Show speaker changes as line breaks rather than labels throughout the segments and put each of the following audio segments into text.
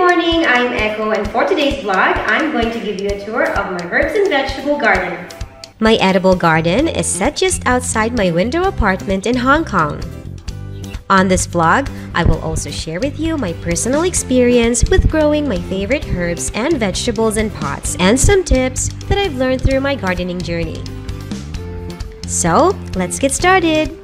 morning, I'm Echo and for today's vlog, I'm going to give you a tour of my herbs and vegetable garden.
My edible garden is set just outside my window apartment in Hong Kong. On this vlog, I will also share with you my personal experience with growing my favorite herbs and vegetables in pots and some tips that I've learned through my gardening journey. So, let's get started!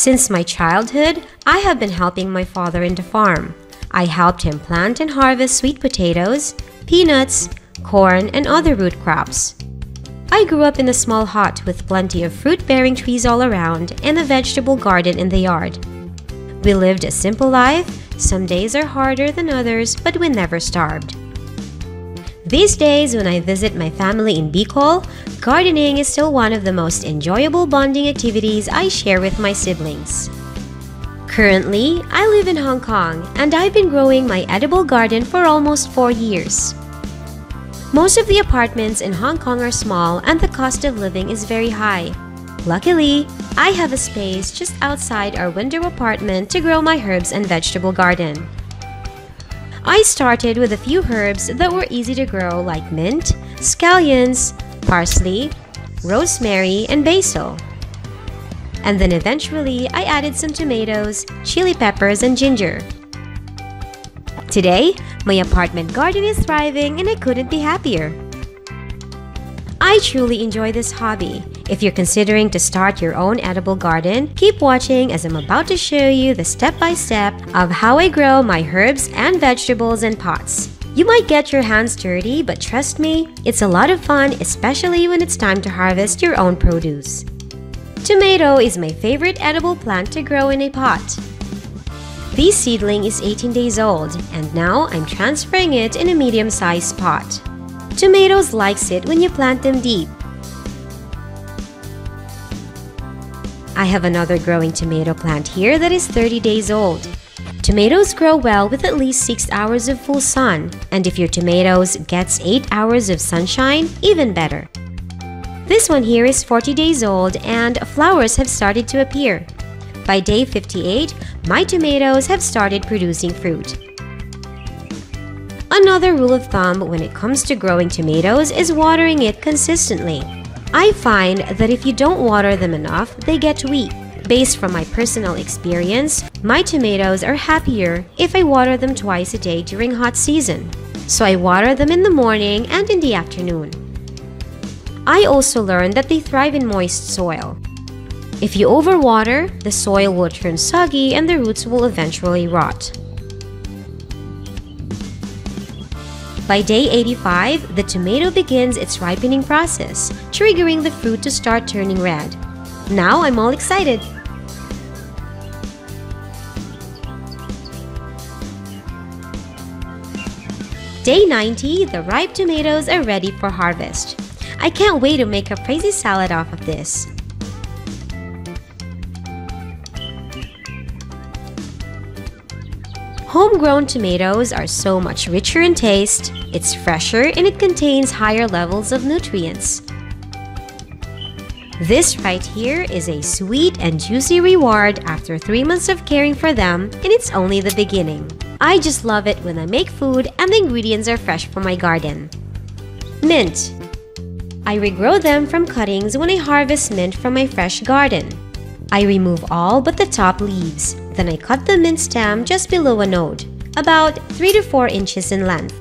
Since my childhood, I have been helping my father in the farm. I helped him plant and harvest sweet potatoes, peanuts, corn, and other root crops. I grew up in a small hut with plenty of fruit-bearing trees all around and a vegetable garden in the yard. We lived a simple life, some days are harder than others, but we never starved. These days, when I visit my family in Bicol, gardening is still one of the most enjoyable bonding activities I share with my siblings. Currently, I live in Hong Kong and I've been growing my edible garden for almost 4 years. Most of the apartments in Hong Kong are small and the cost of living is very high. Luckily, I have a space just outside our window apartment to grow my herbs and vegetable garden. I started with a few herbs that were easy to grow like mint, scallions, parsley, rosemary, and basil. And then eventually I added some tomatoes, chili peppers, and ginger. Today, my apartment garden is thriving and I couldn't be happier. I truly enjoy this hobby. If you're considering to start your own edible garden, keep watching as I'm about to show you the step-by-step -step of how I grow my herbs and vegetables in pots. You might get your hands dirty, but trust me, it's a lot of fun, especially when it's time to harvest your own produce. Tomato is my favorite edible plant to grow in a pot. This seedling is 18 days old, and now I'm transferring it in a medium-sized pot. Tomatoes likes it when you plant them deep. I have another growing tomato plant here that is 30 days old. Tomatoes grow well with at least 6 hours of full sun, and if your tomatoes gets 8 hours of sunshine, even better. This one here is 40 days old and flowers have started to appear. By day 58, my tomatoes have started producing fruit. Another rule of thumb when it comes to growing tomatoes is watering it consistently. I find that if you don't water them enough, they get weak. Based from my personal experience, my tomatoes are happier if I water them twice a day during hot season. So I water them in the morning and in the afternoon. I also learned that they thrive in moist soil. If you overwater, the soil will turn soggy and the roots will eventually rot. By day 85, the tomato begins its ripening process, triggering the fruit to start turning red. Now I'm all excited! Day 90, the ripe tomatoes are ready for harvest. I can't wait to make a Caprese salad off of this. Homegrown tomatoes are so much richer in taste, it's fresher, and it contains higher levels of nutrients. This right here is a sweet and juicy reward after 3 months of caring for them, and it's only the beginning. I just love it when I make food and the ingredients are fresh from my garden. Mint I regrow them from cuttings when I harvest mint from my fresh garden. I remove all but the top leaves. Then I cut the mint stem just below a node, about 3 to 4 inches in length.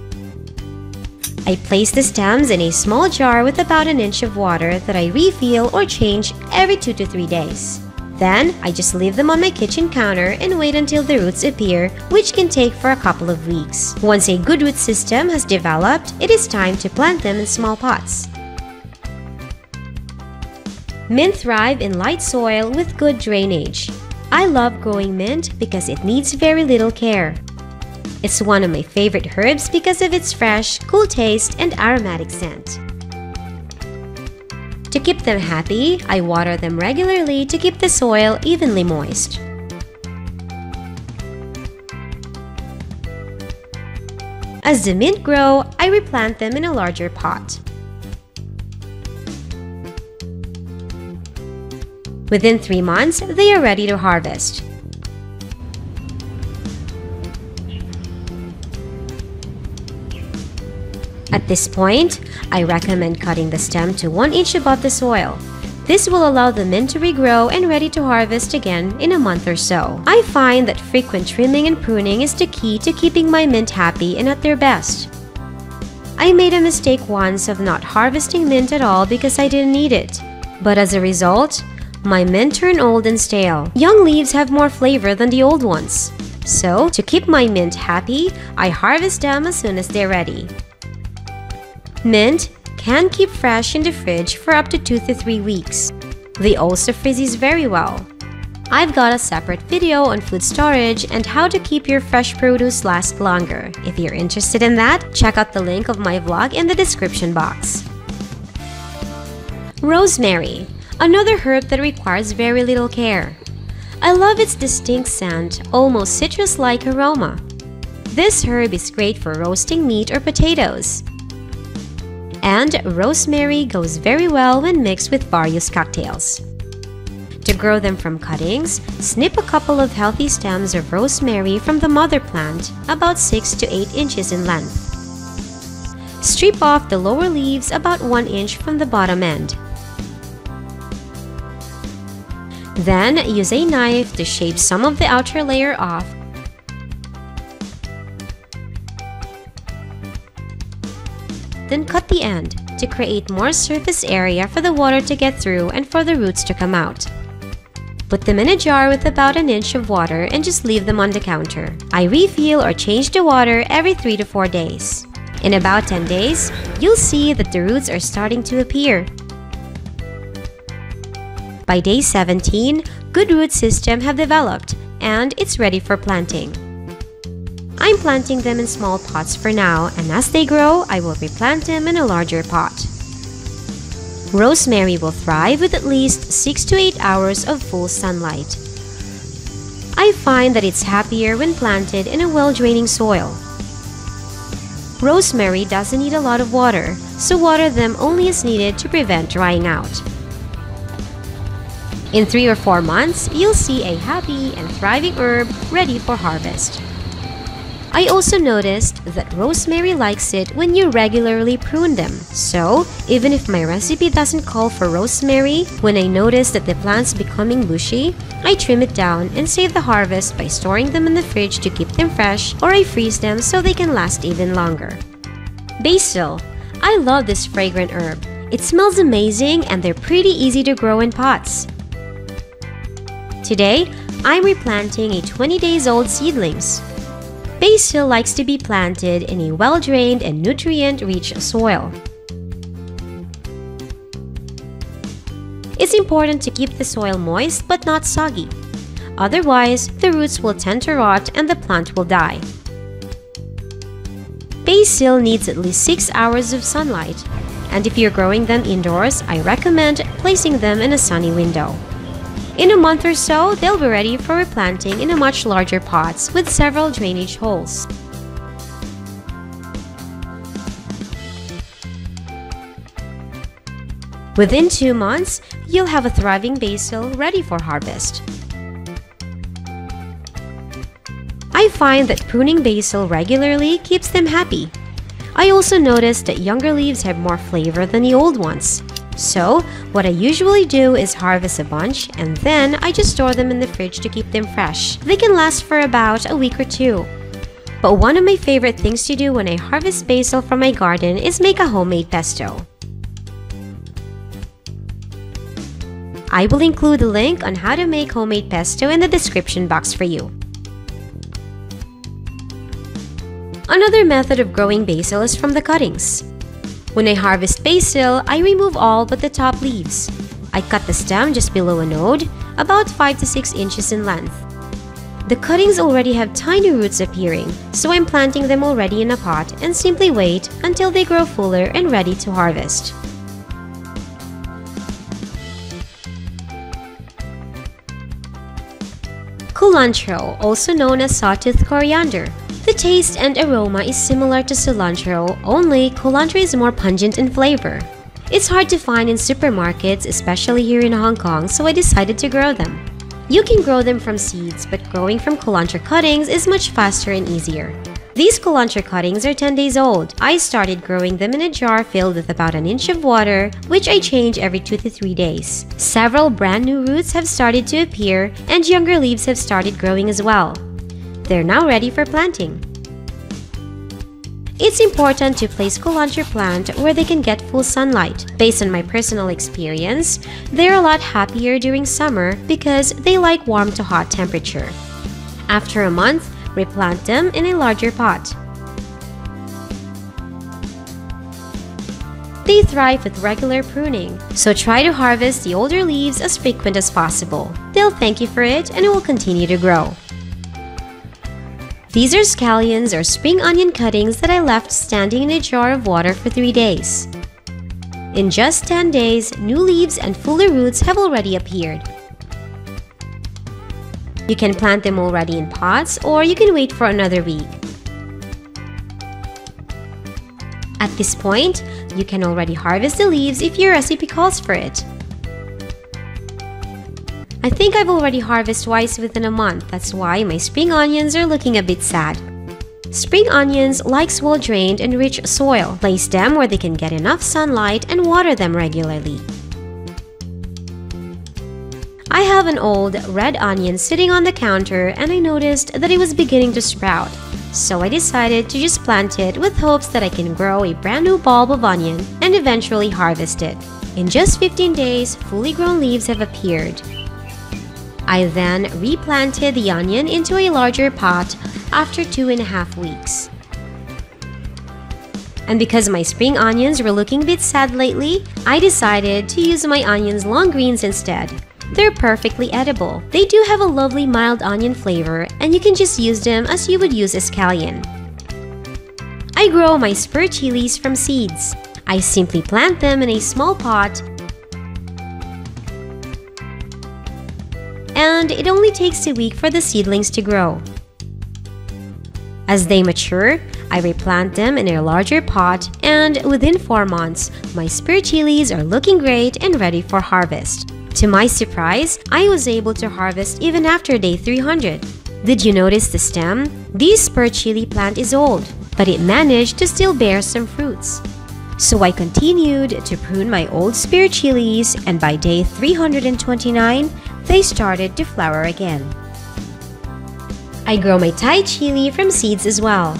I place the stems in a small jar with about an inch of water that I refill or change every 2 to 3 days. Then, I just leave them on my kitchen counter and wait until the roots appear, which can take for a couple of weeks. Once a good root system has developed, it is time to plant them in small pots. Mint thrive in light soil with good drainage. I love growing mint because it needs very little care. It's one of my favorite herbs because of its fresh, cool taste and aromatic scent. To keep them happy, I water them regularly to keep the soil evenly moist. As the mint grow, I replant them in a larger pot. Within 3 months, they are ready to harvest. At this point, I recommend cutting the stem to 1 inch above the soil. This will allow the mint to regrow and ready to harvest again in a month or so. I find that frequent trimming and pruning is the key to keeping my mint happy and at their best. I made a mistake once of not harvesting mint at all because I didn't need it. But as a result, my mint turned old and stale. Young leaves have more flavor than the old ones. So, to keep my mint happy, I harvest them as soon as they're ready. Mint can keep fresh in the fridge for up to 2 to 3 weeks. They also freezes very well. I've got a separate video on food storage and how to keep your fresh produce last longer. If you're interested in that, check out the link of my vlog in the description box. Rosemary, another herb that requires very little care. I love its distinct scent, almost citrus-like aroma. This herb is great for roasting meat or potatoes. And rosemary goes very well when mixed with various cocktails. To grow them from cuttings, snip a couple of healthy stems of rosemary from the mother plant about 6 to 8 inches in length. Strip off the lower leaves about 1 inch from the bottom end. Then use a knife to shape some of the outer layer off Then cut the end to create more surface area for the water to get through and for the roots to come out. Put them in a jar with about an inch of water and just leave them on the counter. I refill or change the water every 3 to 4 days. In about 10 days, you'll see that the roots are starting to appear. By day 17, good root system have developed and it's ready for planting. I'm planting them in small pots for now and as they grow, I will replant them in a larger pot. Rosemary will thrive with at least 6 to 8 hours of full sunlight. I find that it's happier when planted in a well-draining soil. Rosemary doesn't need a lot of water, so water them only as needed to prevent drying out. In 3 or 4 months, you'll see a happy and thriving herb ready for harvest. I also noticed that rosemary likes it when you regularly prune them. So, even if my recipe doesn't call for rosemary, when I notice that the plant's becoming bushy, I trim it down and save the harvest by storing them in the fridge to keep them fresh or I freeze them so they can last even longer. Basil. I love this fragrant herb. It smells amazing and they're pretty easy to grow in pots. Today, I'm replanting a 20 days old seedlings. Basil likes to be planted in a well-drained and nutrient-rich soil. It's important to keep the soil moist but not soggy. Otherwise, the roots will tend to rot and the plant will die. Basil needs at least 6 hours of sunlight, and if you're growing them indoors, I recommend placing them in a sunny window. In a month or so, they'll be ready for replanting in a much larger pots with several drainage holes. Within two months, you'll have a thriving basil ready for harvest. I find that pruning basil regularly keeps them happy. I also noticed that younger leaves have more flavor than the old ones. So, what I usually do is harvest a bunch and then I just store them in the fridge to keep them fresh. They can last for about a week or two. But one of my favorite things to do when I harvest basil from my garden is make a homemade pesto. I will include a link on how to make homemade pesto in the description box for you. Another method of growing basil is from the cuttings. When I harvest basil, I remove all but the top leaves. I cut the stem just below a node, about 5 to 6 inches in length. The cuttings already have tiny roots appearing, so I'm planting them already in a pot and simply wait until they grow fuller and ready to harvest. Culantro, also known as sawtooth coriander. Taste and aroma is similar to cilantro, only culantro is more pungent in flavor. It's hard to find in supermarkets, especially here in Hong Kong, so I decided to grow them. You can grow them from seeds, but growing from culantro cuttings is much faster and easier. These culantro cuttings are 10 days old. I started growing them in a jar filled with about an inch of water, which I change every 2 to 3 days. Several brand new roots have started to appear, and younger leaves have started growing as well. They're now ready for planting. It's important to place culantro plant where they can get full sunlight. Based on my personal experience, they're a lot happier during summer because they like warm to hot temperature. After a month, replant them in a larger pot. They thrive with regular pruning, so try to harvest the older leaves as frequent as possible. They'll thank you for it and it will continue to grow. These are scallions or spring onion cuttings that I left standing in a jar of water for 3 days. In just 10 days, new leaves and fuller roots have already appeared. You can plant them already in pots or you can wait for another week. At this point, you can already harvest the leaves if your recipe calls for it. I think I've already harvested twice within a month, that's why my spring onions are looking a bit sad. Spring onions likes well-drained and rich soil. Place them where they can get enough sunlight and water them regularly. I have an old red onion sitting on the counter and I noticed that it was beginning to sprout. So I decided to just plant it with hopes that I can grow a brand new bulb of onion and eventually harvest it. In just 15 days, fully grown leaves have appeared. I then replanted the onion into a larger pot after two and a half weeks. And because my spring onions were looking a bit sad lately, I decided to use my onions long greens instead. They're perfectly edible. They do have a lovely mild onion flavor and you can just use them as you would use a scallion. I grow my spur chilies from seeds. I simply plant them in a small pot and it only takes a week for the seedlings to grow. As they mature, I replant them in a larger pot and within 4 months, my spur chilies are looking great and ready for harvest. To my surprise, I was able to harvest even after day 300. Did you notice the stem? This spur chili plant is old, but it managed to still bear some fruits. So I continued to prune my old spur chilies and by day 329, they started to flower again. I grow my Thai chili from seeds as well.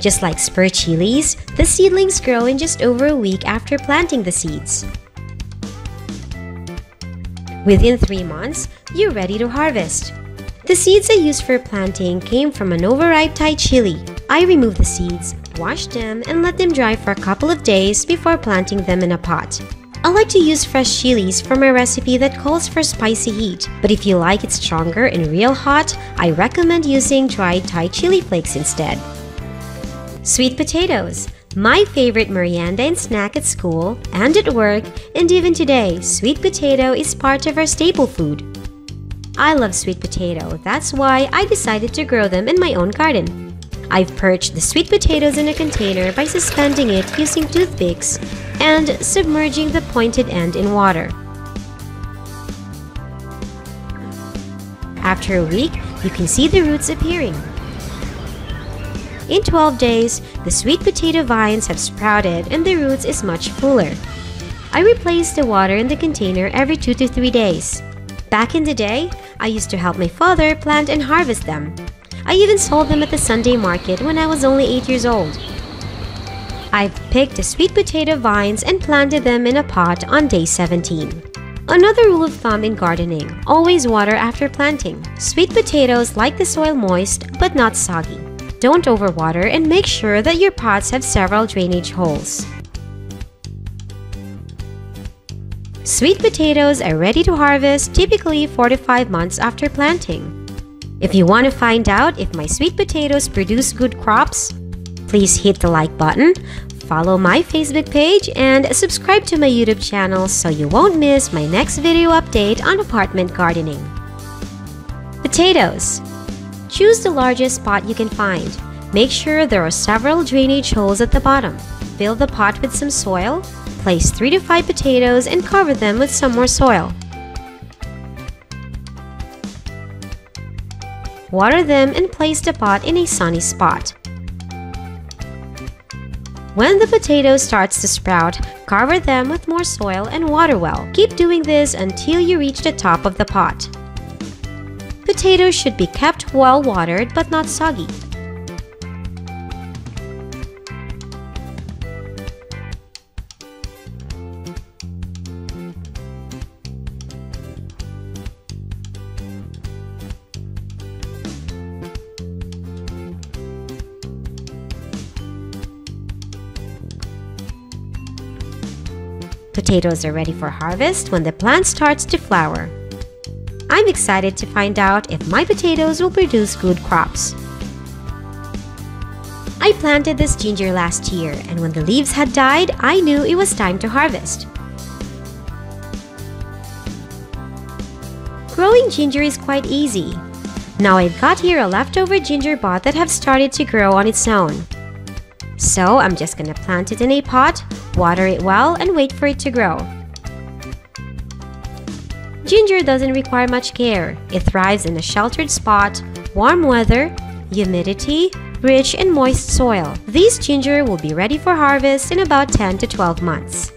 Just like spur chilies, the seedlings grow in just over a week after planting the seeds. Within 3 months, you're ready to harvest. The seeds I used for planting came from an overripe Thai chili. I removed the seeds, washed them, and let them dry for a couple of days before planting them in a pot. I like to use fresh chilies for my recipe that calls for spicy heat, but if you like it stronger and real hot, I recommend using dried Thai chili flakes instead. Sweet potatoes. My favorite merienda and snack at school and at work, and even today, sweet potato is part of our staple food. I love sweet potato, that's why I decided to grow them in my own garden. I've perched the sweet potatoes in a container by suspending it using toothpicks and submerging the pointed end in water. After a week, you can see the roots appearing. In 12 days, the sweet potato vines have sprouted and the roots is much fuller. I replace the water in the container every 2 to 3 days. Back in the day, I used to help my father plant and harvest them. I even sold them at the Sunday market when I was only 8 years old. I've picked sweet potato vines and planted them in a pot on day 17. Another rule of thumb in gardening, always water after planting. Sweet potatoes like the soil moist but not soggy. Don't overwater and make sure that your pots have several drainage holes. Sweet potatoes are ready to harvest typically 4 to 5 months after planting. If you want to find out if my sweet potatoes produce good crops, please hit the like button, follow my Facebook page, and subscribe to my YouTube channel so you won't miss my next video update on apartment gardening. Potatoes Choose the largest spot you can find. Make sure there are several drainage holes at the bottom. Fill the pot with some soil, place 3 to 5 potatoes and cover them with some more soil. Water them and place the pot in a sunny spot. When the potato starts to sprout, cover them with more soil and water well. Keep doing this until you reach the top of the pot. Potatoes should be kept well watered but not soggy. Potatoes are ready for harvest when the plant starts to flower. I'm excited to find out if my potatoes will produce good crops. I planted this ginger last year and when the leaves had died, I knew it was time to harvest. Growing ginger is quite easy. Now I've got here a leftover ginger bud that have started to grow on its own. So I'm just gonna plant it in a pot, water it well, and wait for it to grow. Ginger doesn't require much care. It thrives in a sheltered spot, warm weather, humidity, rich and moist soil. These ginger will be ready for harvest in about 10 to 12 months.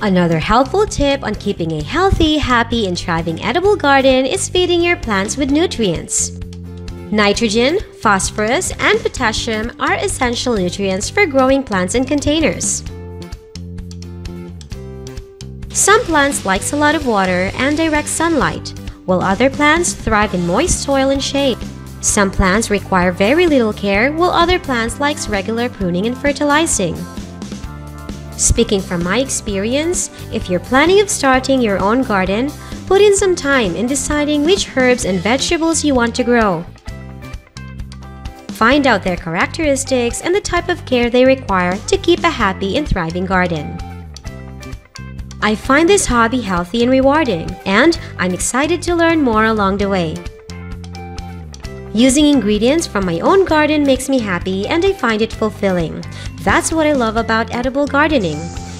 Another helpful tip on keeping a healthy, happy, and thriving edible garden is feeding your plants with nutrients. Nitrogen, phosphorus, and potassium are essential nutrients for growing plants in containers. Some plants like a lot of water and direct sunlight, while other plants thrive in moist soil and shade. Some plants require very little care, while other plants likes regular pruning and fertilizing. Speaking from my experience, if you're planning of starting your own garden, put in some time in deciding which herbs and vegetables you want to grow. Find out their characteristics and the type of care they require to keep a happy and thriving garden. I find this hobby healthy and rewarding, and I'm excited to learn more along the way. Using ingredients from my own garden makes me happy and I find it fulfilling. That's what I love about edible gardening.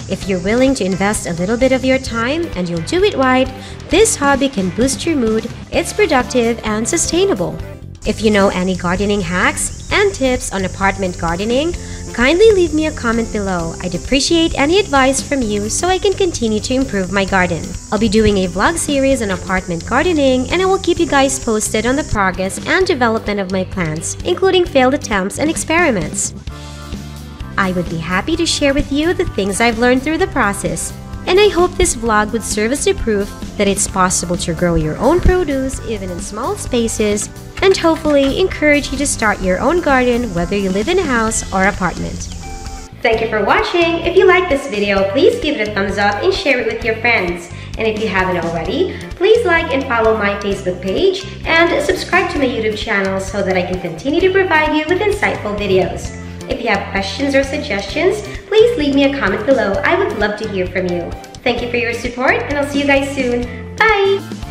If you're willing to invest a little bit of your time and you'll do it right, this hobby can boost your mood, it's productive and sustainable. If you know any gardening hacks and tips on apartment gardening, kindly leave me a comment below. I'd appreciate any advice from you so I can continue to improve my garden. I'll be doing a vlog series on apartment gardening and I will keep you guys posted on the progress and development of my plants, including failed attempts and experiments. I would be happy to share with you the things I've learned through the process and I hope this vlog would serve as a proof that it's possible to grow your own produce even in small spaces and hopefully encourage you to start your own garden whether you live in a house or apartment.
Thank you for watching. If you like this video, please give it a thumbs up and share it with your friends. And if you haven't already, please like and follow my Facebook page and subscribe to my YouTube channel so that I can continue to provide you with insightful videos. If you have questions or suggestions, please leave me a comment below. I would love to hear from you. Thank you for your support and I'll see you guys soon. Bye!